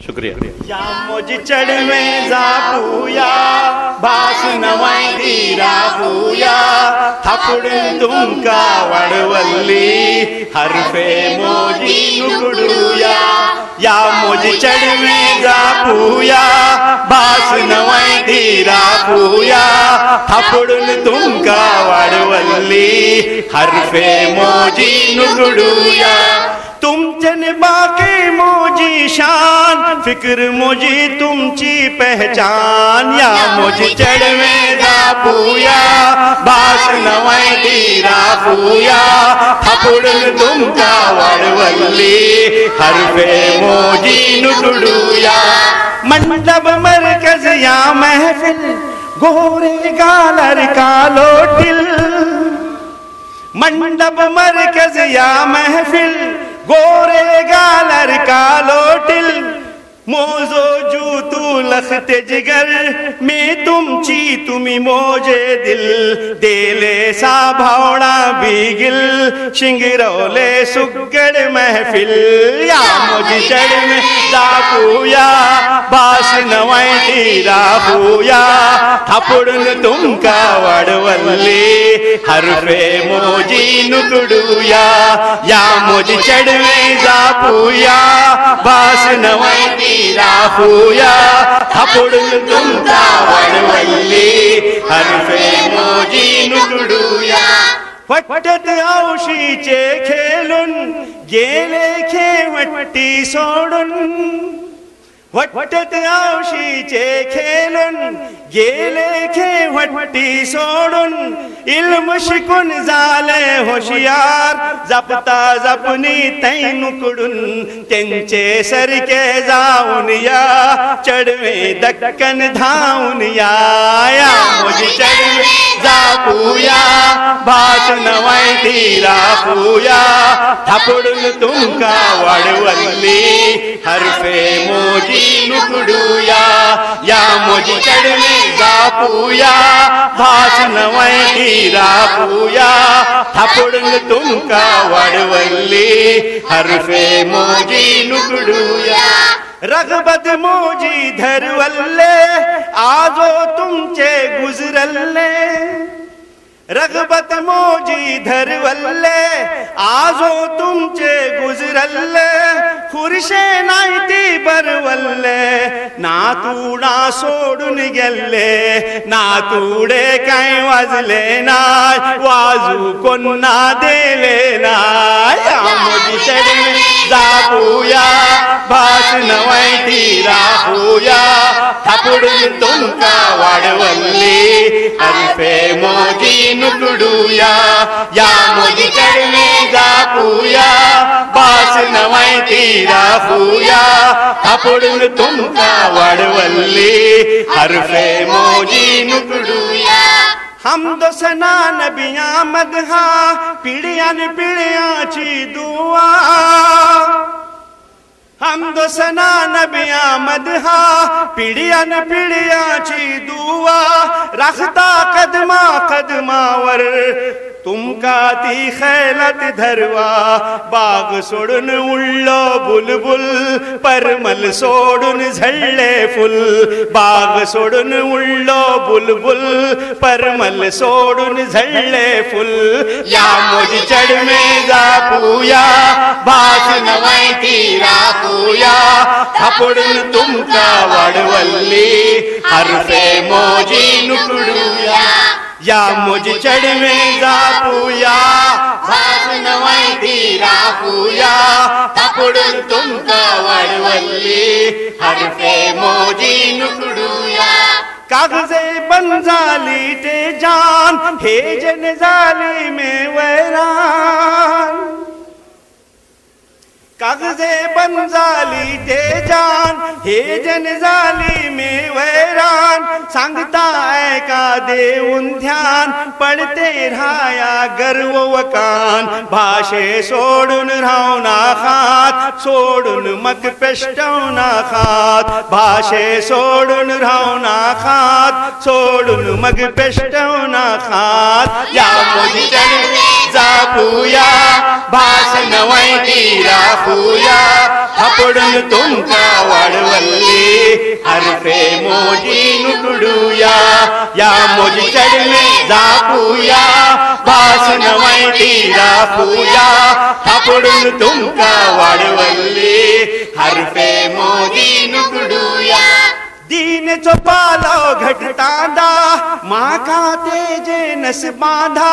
शुक्रिया। या मुझ चढ़वे जापूया भास नवाई धीरा पूया थपुड़ तुमका वड़वल्ली हरफे मोजी नुकुड़ुया या। मुझ चढ़वे जापूया भास नवाई धीरा पूया थपुड़ तुमका वड़वल्ली हरफे मोजी नुकुड़ुया तुम जन बाकी फ़िक्र मुझी तुमची पहचान, या मुझ चढ़वे पूया, बास नवाई दीरा पूया। थपुड़ तुमका वड़वल्ली हरफे मोजी नुटुड़ुया मंडप मरकज या महफिल, गोरे गालर कालो टिल मंडप मरकज या महफिल, गोरे गालर कालो टिल मोजो जू तू लखते जिगर में तुम ची तुम्ही मोजे दिल। सा सुगड़ महफिल। या मुझ चढ़ में दापूया बास पूया। थपुड़न तुमका वड़वल्ली हरफे मोजी मुझ चढ़ में दापूया बास नवाई तीरा पूया थपुड़न तुमका वड़वल्ली हरफे मोजी नुकुड़ुया वट्टत औशीचे खेळून गेले खेवट्टी सोडून वट्टत औशीचे खेळून गेले खेवट्टी सोडून, इल्म शिकून झाले होशियार, जपता जपनी तैनुकडून त्यांचे सरके जाऊन या, चढवे दक्कन धावून या मुझी चढवे जापूया, भात नवाई तीरा पूया थापडून तुमका वाढवल्ली हरफे मोजी नुकडूया या मोजी चढणे जापूया. भाषण वैती तीरा थापडून तुमका वाढवल्ली हरफे मोजी नुकडूया रगबत मोजी धरवल्ले. आजो तुमचे गुजरल्ले. रगबत मोजी धरवल्ले, आजो तुमचे गुजरल्ले, खुरशे नाही ती बरवल्ले, नातुडा सोडून गेल्ले, नातुडे काय वाजले नाय, वाजू कोणा देले नाय मोजी चढले जापूया भास नवाई तीरा होया थापुडून तुमका वाढवल्ली. हरफ़े मोदीकू कॾहिं तीरा नमीती रहू तुम वणवली हरफ़े मोदी नुकड़ूया हम द नान ने पिड़नि ची दुआ हम दोसना नबिया मदहा पिढ्यान पिढ्याची दुआ राखता कदमा कदमावर तुमका ती खैलत धरवा, बाग सोडून उडलो बुलबुल, परमल सोडून झळले फुल। बाग सोडून उडलो बुलबुल, परमल सोडून झळले फुल। या मोजी चढमे जापूया भास नवाई तीरा पूया थापडून तुमका वाढवल्ली हरफे मोजी नुकडूया या मुझ चढ़ में जा पूया। भाग नवाई दीरा पूया। तपुड़ तुम का वड़वल्ली हर पे मोजी नुकड़ूया। कागजे बन जाली ते जान। हे जन जाली में वैरान। कागजे बन झाली ते जान, हे जन झाली में वैरान, सांगता ऐका देऊन ध्यान पडते राया गर्व वकान, भाषे सोडून रावना खात, सोडून मग पेष्टवना खात, भाषे सोडून रावना खात, सोडून मग पेष्टवना खात, या मोदी जापूया भाषण वैतीला फुया हापडून तुमचा वाढवल्ली हरफे मोजी नुकडूया या मोजी चढणे जापूया. भाषण वैतीला फुया हापडून तुमका वाढवल्ली हरफे मोजी नुकडूया दीन चो पालो घटतांदा माका तेजे नस बांधा.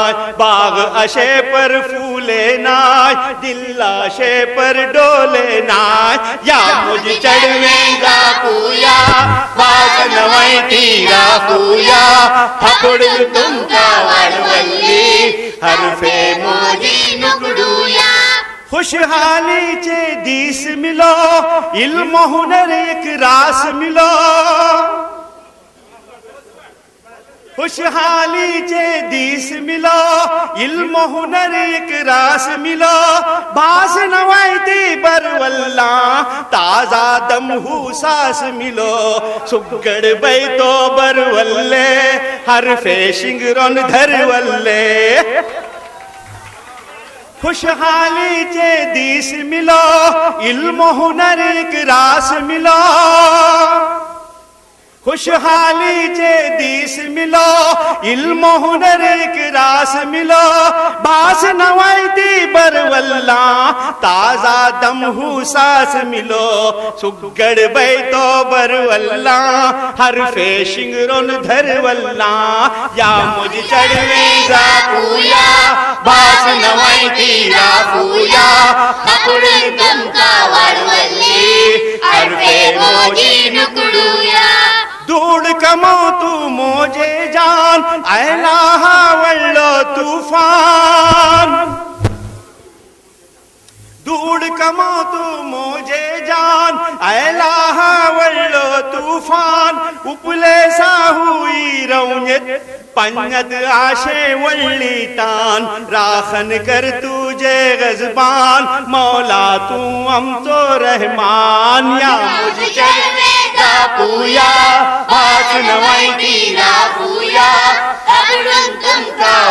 नाय बाग अशे पर फूले नाय दिल्लाशे पर डोले नाय। या मुझ चढ़वे रापूया बाग नवाई तीरा पूया। थापडून तुमका वाढवल्ली हरफे मोदी नुकडूया खुशहाली चे दिस मिलो, इल्म हुनर एक रास मिलो। खुशहालीचे दिस मिलो, इल्म हुनर एक रास मिलो। बास नवायती बरवल्ला ताज़ा दमहू सास मिलो। सुगड़ बैतो बरवल्ले हरफे शिंगरोन धरवल्ले खुशहालीचे दिस मिलो, इल्म हुनर एक रास मिलो। खुशहालीचे दिस मिलो, इल्म हुनर एक रास मिलो। बास नवायती बरवल्ला ताज़ा दमहू सास मिलो। सुगड़ बैतो बरवल्ला हरफे शिंगरोन धरवल्ला या मुझ चढ़वे रापूया बास नवायती रापूया थापडून तुमका वाढवल्ली हरफे कमो तू मोजे जान ऐला वल्लो तूफ़ान उपले साहुई रौन्यत पंजत आशे वल्ली तान राखन कर तुझे गजबान मौला तू हम तो रहमान या मुझ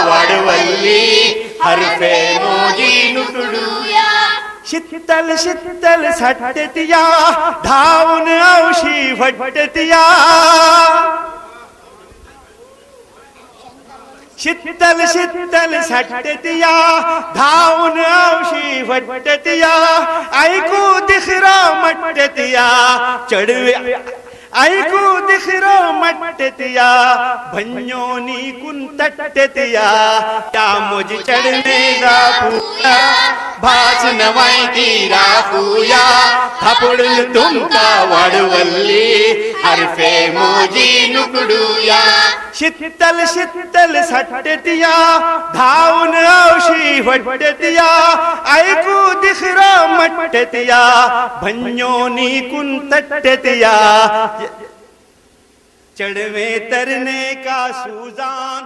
वाढवल्ली हरफे मोजी नुकडूया। शीतल शीतल सटतिया धावन औशी फटतिया शीतल शीतल सटतिया धावन औशी फटतिया ऐकू दिखरा मटतिया चढवे ऐकू दिखरो मटतिया भन्योनी कुन तटतिया त्या मुझ चढ़ने रापूया भास नवाई रापूया थापडून तुमका वाढवल्ली हरफे मोजी नुकडूया। शीतल शीतल सटतिया धावून औशी वटटिया ऐकू दिखरा मटतिया भन्योनी कुन तटतिया चढ़वे तरने का सूजान